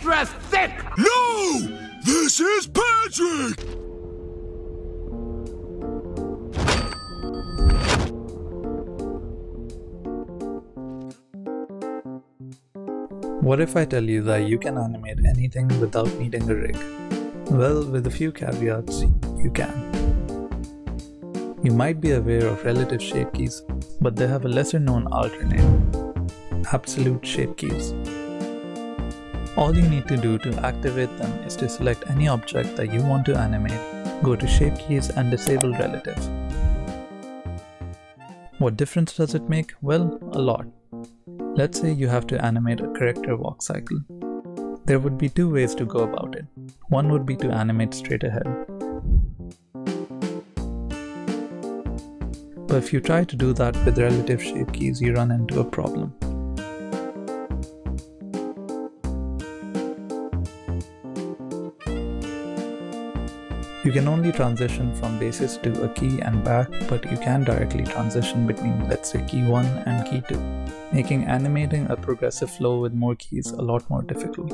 extra thick! No! This is Patrick! What if I tell you that you can animate anything without needing a rig? Well, with a few caveats, you can. You might be aware of relative shape keys, but they have a lesser known alternate, absolute shape keys. All you need to do to activate them is to select any object that you want to animate, go to shape keys and disable relative. What difference does it make? Well, a lot. Let's say you have to animate a character walk cycle. There would be two ways to go about it. One would be to animate straight ahead. But if you try to do that with relative shape keys, you run into a problem. You can only transition from basis to a key and back, but you can directly transition between let's say key 1 and key 2, making animating a progressive flow with more keys a lot more difficult.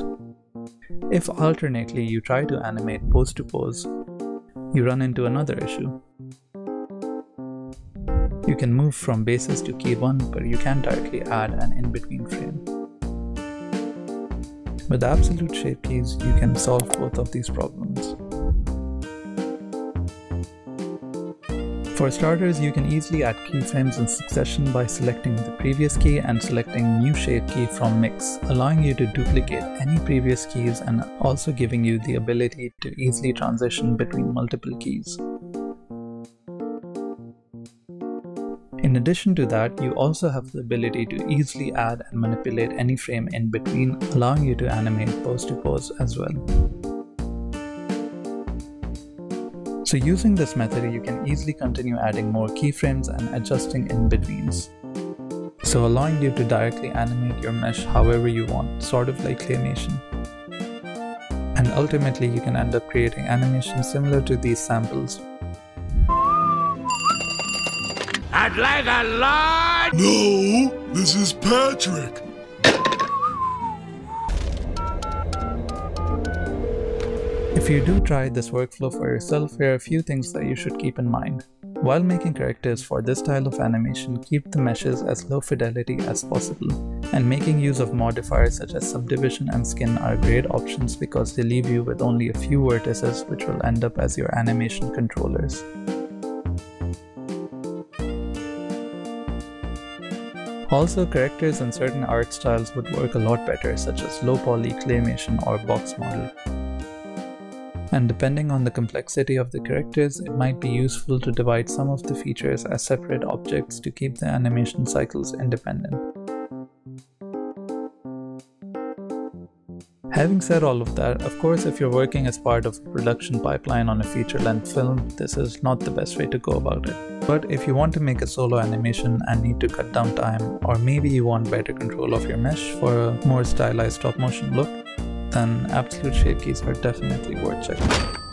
If alternately you try to animate pose to pose, you run into another issue. You can move from basis to key 1, but you can't directly add an in-between frame. With absolute shape keys, you can solve both of these problems. For starters, you can easily add keyframes in succession by selecting the previous key and selecting new shape key from mix, allowing you to duplicate any previous keys and also giving you the ability to easily transition between multiple keys. In addition to that, you also have the ability to easily add and manipulate any frame in between, allowing you to animate pose to pose as well. So using this method, you can easily continue adding more keyframes and adjusting in-betweens. So allowing you to directly animate your mesh however you want, sort of like claymation. And ultimately you can end up creating animations similar to these samples. I'd like a large... No, this is Patrick. If you do try this workflow for yourself, here are a few things that you should keep in mind. While making characters for this style of animation, keep the meshes as low fidelity as possible, and making use of modifiers such as subdivision and skin are great options because they leave you with only a few vertices which will end up as your animation controllers. Also, characters in certain art styles would work a lot better such as low poly claymation or box model and depending on the complexity of the characters, it might be useful to divide some of the features as separate objects to keep the animation cycles independent. Having said all of that, of course if you're working as part of a production pipeline on a feature-length film, this is not the best way to go about it. But if you want to make a solo animation and need to cut down time, or maybe you want better control of your mesh for a more stylized stop motion look, then absolute shape keys are definitely worth checking out.